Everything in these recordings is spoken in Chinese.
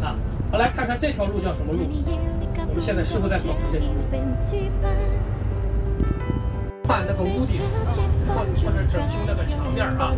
啊，好，来看看这条路叫什么路？我们现在师傅在走的这条路。看那个屋顶，或或者整修那个墙面啊。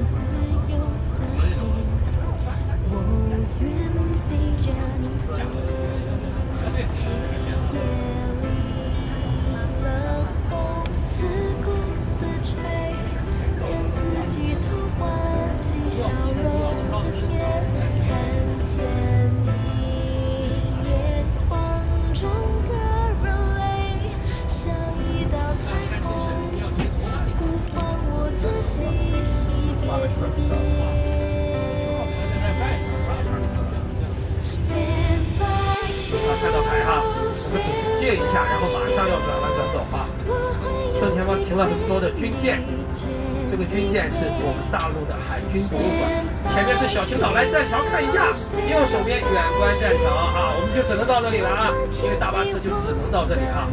正前方停了很多的军舰，这个军舰是我们大陆的海军博物馆。前面是小青岛，来栈桥看一下，右手边远观栈桥啊，我们就只能到这里了啊，因为大巴车就只能到这里啊。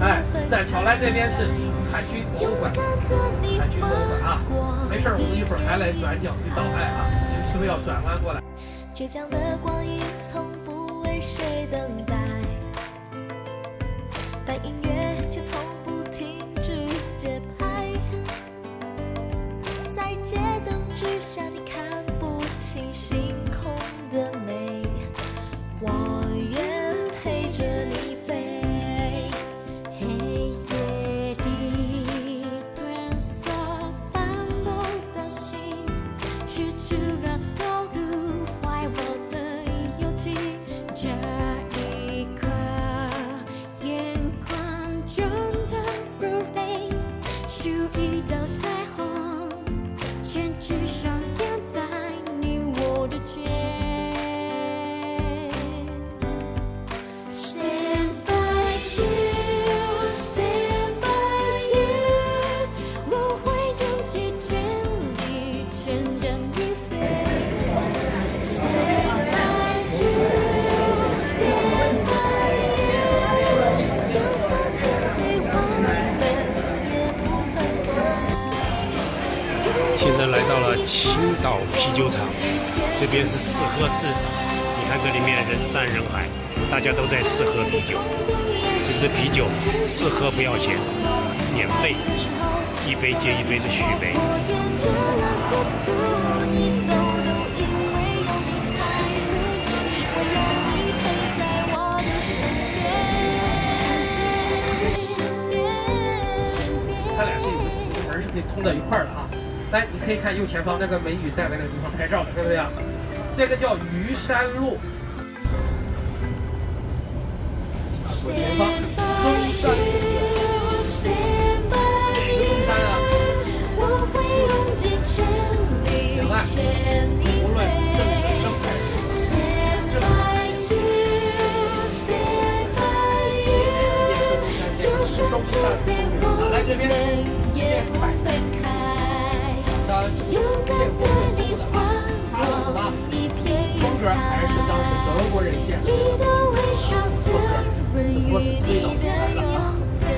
哎，栈桥来这边是海军博物馆，海军博物馆。啊，没事我们一会儿还来转角遇到爱啊，你们是不是要转弯过来？倔强的光阴从不为谁等待。但音乐却从心。现在来到了青岛啤酒厂，这边是试喝室。你看这里面人山人海，大家都在试喝啤酒。这个啤酒试喝不要钱，免费，一杯接一杯的续杯。他俩是有个门是可以通到一块儿的啊。来，你可以看右前方那个美女在那个地方拍照的，对不对啊？这个叫虞山路。左前方中山路。看啊。另外，无论政治生态，政治，来这边，一勇敢的你划过一片云彩，一朵微笑滋润于你的勇敢。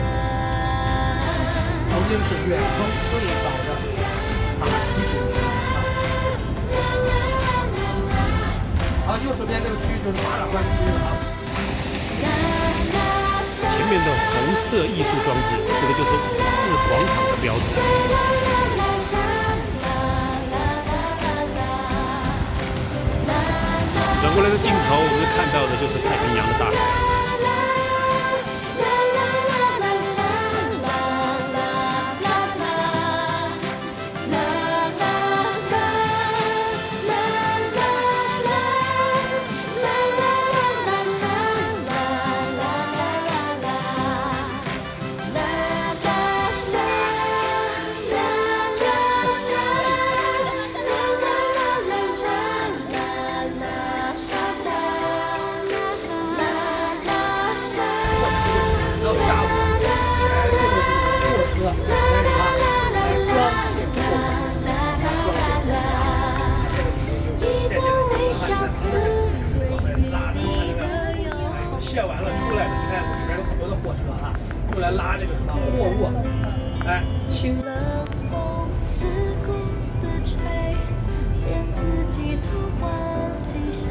曾经是远方最早的马蹄铁路。好，右手边这个区域就是马场关区了啊。前面的红色艺术装置，这个就是五四广场的标志。这个镜头，我们看到的就是太平洋的大海。出来拉这个什么货物，哎，清。自己。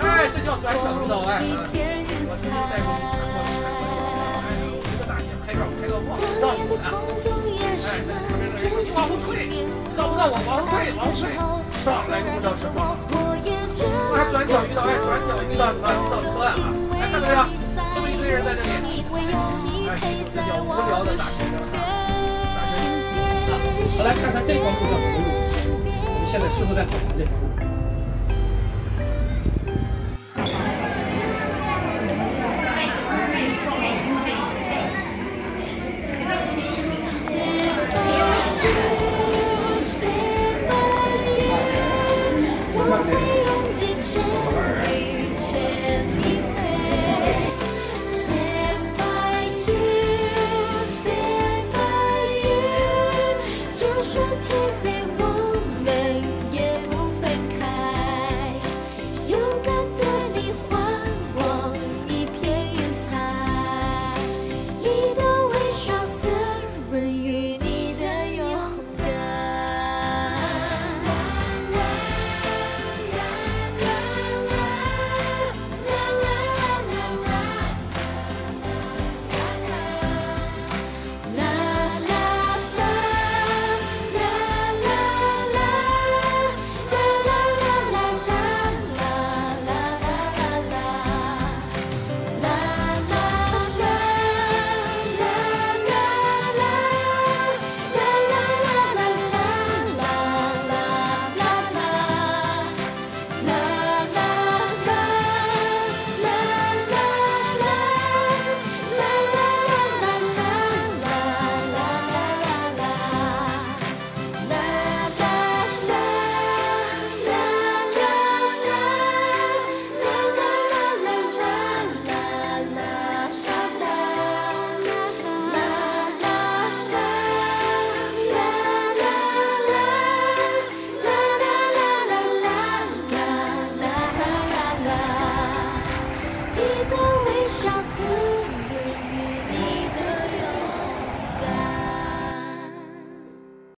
哎，这叫转角遇到爱。一片云我曾经带过你看过你看过你，哎，一个大型。拍照拍到忘当到你夜的了。空洞也是，满这边的人天说你往后退，找不到我，往后退，往后退。撞来个公交车。我还转角遇到，哎，转角遇到什么？遇到车！啊！哎，看到没有？是不是一堆人在这里？哎，这叫无聊的大学生哈，大学生。啊，我来看看这条路叫什么路？我们现在师傅在走的这条路。是甜蜜。